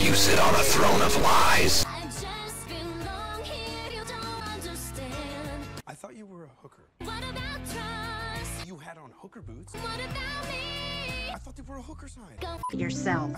You sit on a throne of lies. I thought you were a hooker. What about trust? You had on hooker boots. What about me? I thought they were a hooker sign. Go yourself.